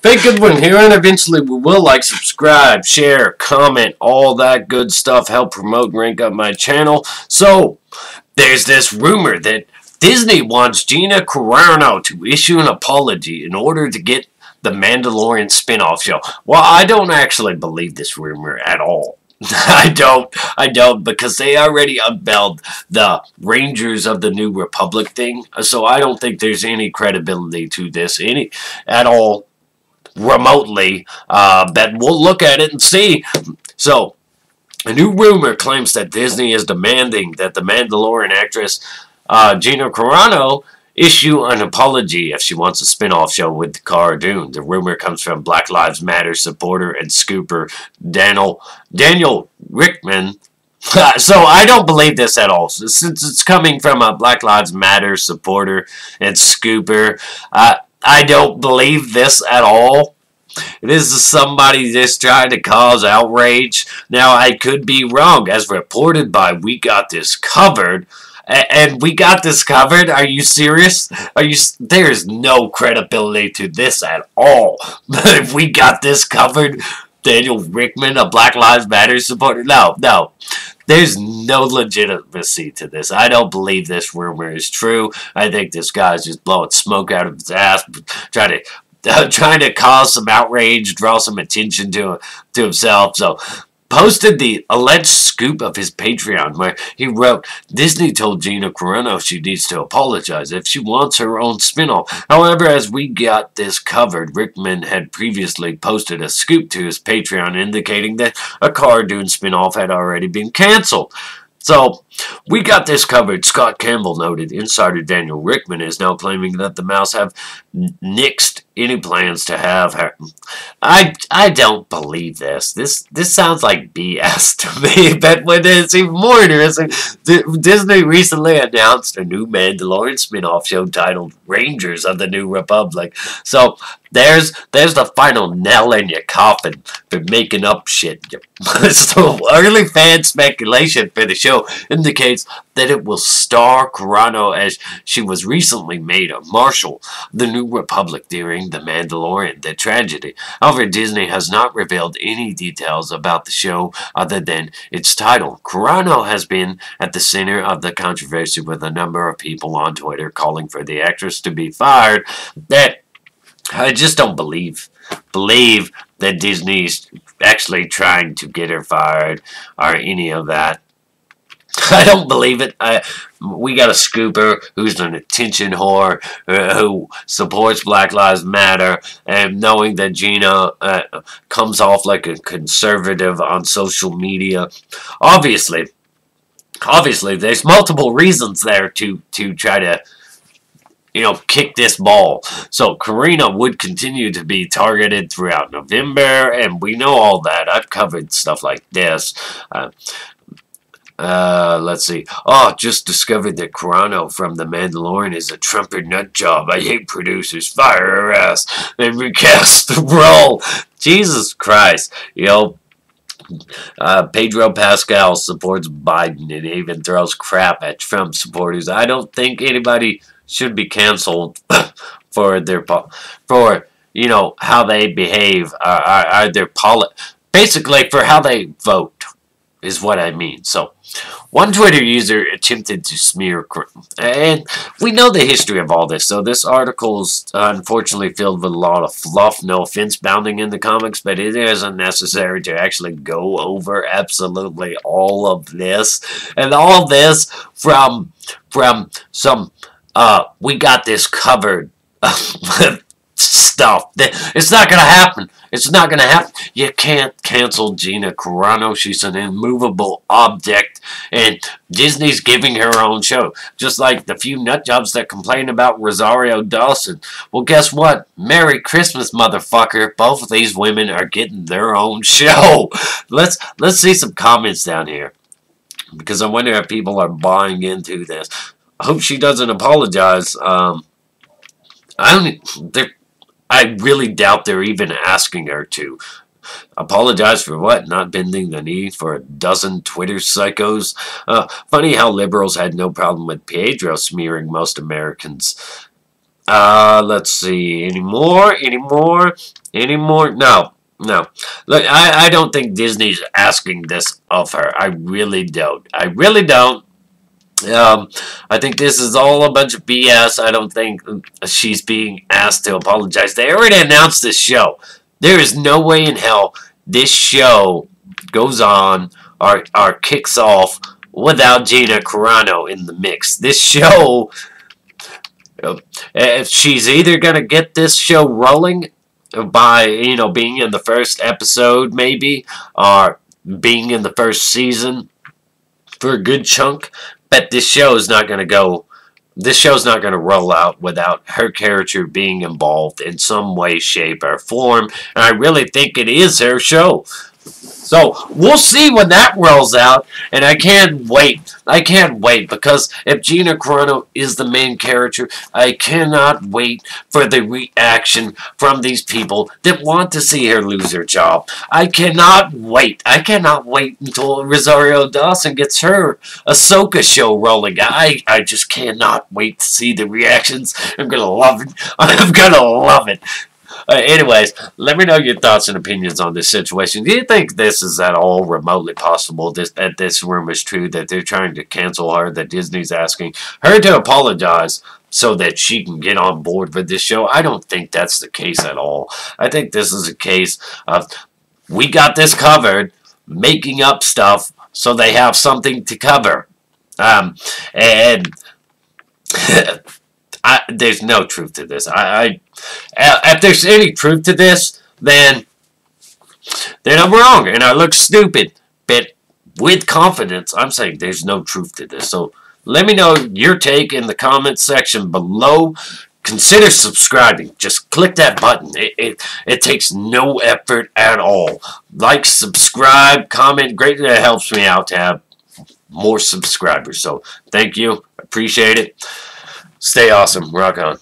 Big Goodwin here, and eventually we will like, subscribe, share, comment, all that good stuff, help promote and rank up my channel. So, there's this rumor that Disney wants Gina Carano to issue an apology in order to get the Mandalorian spin-off show. Well, I don't actually believe this rumor at all. I don't. I don't because they already unveiled the Rangers of the New Republic thing. So I don't think there's any credibility to this any at all remotely. Uh, that we'll look at it and see. So a new rumor claims that Disney is demanding that the Mandalorian actress uh, Gina Carano issue an apology if she wants a spin-off show with Cara Dune. The rumor comes from Black Lives Matter supporter and scooper Daniel Daniel Richtman. so I don't believe this at all. Since it's coming from a Black Lives Matter supporter and scooper, uh, I don't believe this at all. This is somebody just trying to cause outrage. Now, I could be wrong. As reported by We Got This Covered, and we got this covered. Are you serious? Are you? There's no credibility to this at all. if we got this covered, Daniel Richtman, a Black Lives Matter supporter, no, no. There's no legitimacy to this. I don't believe this rumor is true. I think this guy's just blowing smoke out of his ass, trying to trying to cause some outrage, draw some attention to to himself. So posted the alleged scoop of his Patreon where he wrote, Disney told Gina Carano she needs to apologize if she wants her own spinoff. However, as we got this covered, Richtman had previously posted a scoop to his Patreon indicating that a Cara Dune spinoff had already been canceled. So, we got this covered. Scott Campbell noted. Insider Daniel Richtman is now claiming that the Mouse have nixed any plans to have her. I I don't believe this. This this sounds like BS to me. But what is even more interesting, Disney recently announced a new Mandalorian spin-off show titled Rangers of the New Republic. So there's there's the final nail in your coffin for making up shit. so early fan speculation for the show indicates that it will star Carano as she was recently made a Marshal, the New Republic during The Mandalorian, the tragedy. However, Disney has not revealed any details about the show other than its title. Carano has been at the center of the controversy with a number of people on Twitter calling for the actress to be fired. That I just don't believe believe that Disney's actually trying to get her fired or any of that. I don't believe it. I, we got a scooper who's an attention whore uh, who supports Black Lives Matter and knowing that Gina uh, comes off like a conservative on social media. Obviously, obviously, there's multiple reasons there to, to try to you know, kick this ball. So Carano would continue to be targeted throughout November, and we know all that. I've covered stuff like this. Uh, uh, let's see. Oh, just discovered that Carano from The Mandalorian is a Trumper nut job. I hate producers. Fire her ass and recast the role. Jesus Christ. You know, uh, Pedro Pascal supports Biden and even throws crap at Trump supporters. I don't think anybody should be canceled for their for you know how they behave. Uh, are their poli- basically for how they vote is what I mean. So, one Twitter user attempted to smear, and we know the history of all this. So this article is unfortunately filled with a lot of fluff. No offense Bounding Into Comics, but it isn't necessary to actually go over absolutely all of this, and all this from from some. Uh, we got this covered stuff. It's not going to happen. It's not going to happen. You can't cancel Gina Carano. She's an immovable object, and Disney's giving her own show. Just like the few nutjobs that complain about Rosario Dawson. Well, guess what? Merry Christmas, motherfucker. Both of these women are getting their own show. Let's let's see some comments down here. Because I wonder if people are buying into this. I hope she doesn't apologize. Um, I don't. They're I really doubt they're even asking her to. Apologize for what? Not bending the knee for a dozen Twitter psychos? Uh, funny how liberals had no problem with Pedro smearing most Americans. Uh, let's see. Any more? Any more? Any more? No. No. Look, I, I don't think Disney's asking this of her. I really don't. I really don't. Um, I think this is all a bunch of BS. I don't think she's being asked to apologize. They already announced this show. There is no way in hell this show goes on or, or kicks off without Gina Carano in the mix. This show, if she's either going to get this show rolling by, you know, being in the first episode maybe, or being in the first season for a good chunk, but this show is not going to go this show's not going to roll out without her character being involved in some way, shape, or form. And I really think it is her show. So we'll see when that rolls out, and I can't wait. I can't wait because if Gina Carano is the main character, I cannot wait for the reaction from these people that want to see her lose her job. I cannot wait. I cannot wait until Rosario Dawson gets her Ahsoka show rolling. I I just cannot wait to see the reactions. I'm gonna love it. I'm gonna love it. Uh, anyways, let me know your thoughts and opinions on this situation. Do you think this is at all remotely possible this, that this rumor is true, that they're trying to cancel her, that Disney's asking her to apologize so that she can get on board with this show? I don't think that's the case at all. I think this is a case of we got this covered, making up stuff so they have something to cover. Um, and I, there's no truth to this. I, I, if there's any truth to this, then then I'm wrong and I look stupid. But with confidence, I'm saying there's no truth to this. So let me know your take in the comment section below. Consider subscribing. Just click that button. It, it, it takes no effort at all. Like, subscribe, comment. Greatly helps me out to have more subscribers. So thank you. Appreciate it. Stay awesome. Rock on.